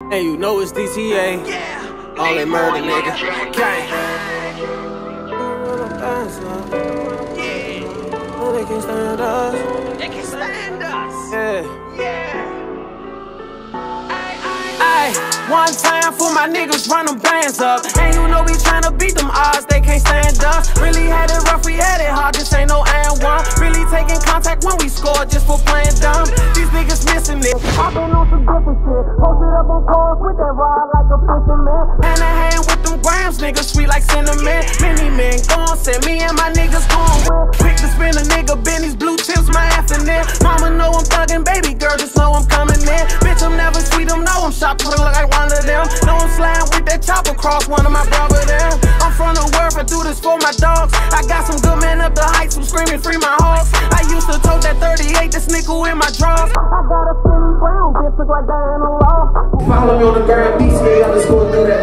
And you know it's DTA. Yeah. All that murder, nigga. Gang. Yeah. They can't stand us. They can't stand us. Yeah. Yeah. Ay, one time for my niggas, run them bands up. Taking contact when we score just for playing dumb. These niggas missing it. I've been on some different shit. Posted up on calls with that rod like a fisherman. And I hang with them grams, niggas sweet like cinnamon. Many men gone, send me and my niggas gon' win. Quick to spin a nigga, Benny's blue chips, my ass in there. Mama know I'm thuggin', baby girl, just know I'm coming in. Bitch, I'm never sweet, I'm know I'm shot, put look like one of them. Know I'm slime with that chopper cross one of my brother them. I'm from the world, I do this for my dogs. I got some good men up the heights, I'm screaming free my hoes. I used to tote that 38, this nickel in my drawers. I got a skinny brown, bitch look like Diana Law. Follow me on the Grand BCA underscore DooDat.